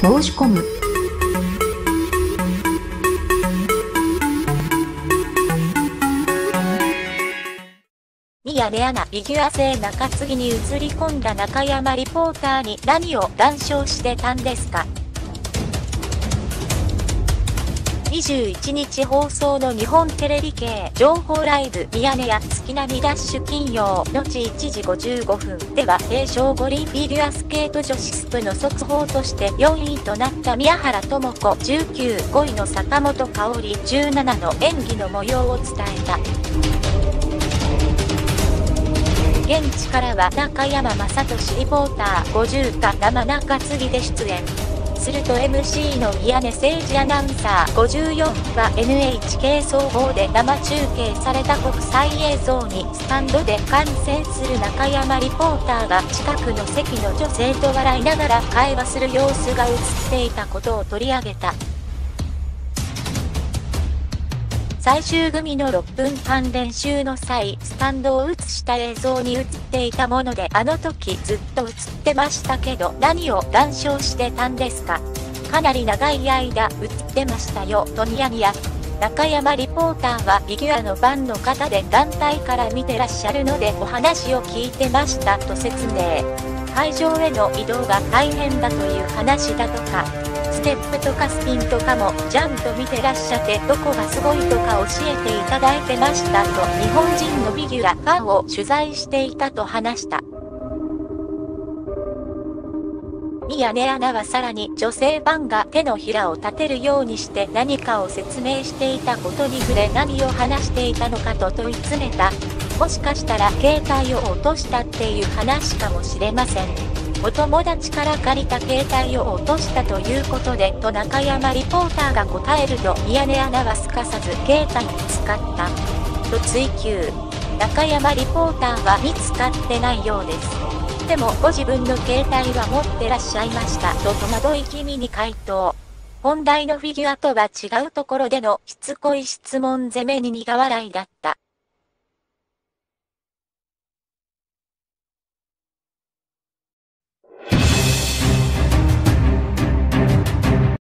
申し込む。宮根アナフィギュア性中継ぎに映り込んだ中山リポーターに何を談笑してたんですか？21日放送の日本テレビ系情報ライブミヤネ屋月並みダッシュ金曜のち1時55分では平昌五輪フィギュアスケート女子スプの速報として4位となった宮原智子19、5位の坂本香織17の演技の模様を伝えた。現地からは中山雅俊リポーター50か生中継ぎで出演。すると MC の宮根誠司アナウンサー54は NHK 総合で生中継された国際映像にスタンドで観戦する中山リポーターが近くの席の女性と笑いながら会話する様子が映っていたことを取り上げた。最終組の6分間練習の際、スタンドを映した映像に映っていたもので、あの時ずっと映ってましたけど、何を談笑してたんですか？かなり長い間映ってましたよ、とニヤニヤ。中山リポーターはフィギュアのファンの方で団体から見てらっしゃるのでお話を聞いてましたと説明。会場への移動が大変だという話だとか。ステップとかスピンとかもちゃんと見てらっしゃってどこがすごいとか教えていただいてましたと日本人のフィギュアファンを取材していたと話した。宮根アナはさらに女性ファンが手のひらを立てるようにして何かを説明していたことに触れ何を話していたのかと問い詰めた。もしかしたら携帯を落としたっていう話かもしれません。お友達から借りた携帯を落としたということでと中山リポーターが答えると宮根アナはすかさず携帯使った。と追及中山リポーターは見つかってないようです。でもご自分の携帯は持ってらっしゃいました。と戸惑い気味に回答。本題のフィギュアとは違うところでのしつこい質問攻めに苦笑いだった。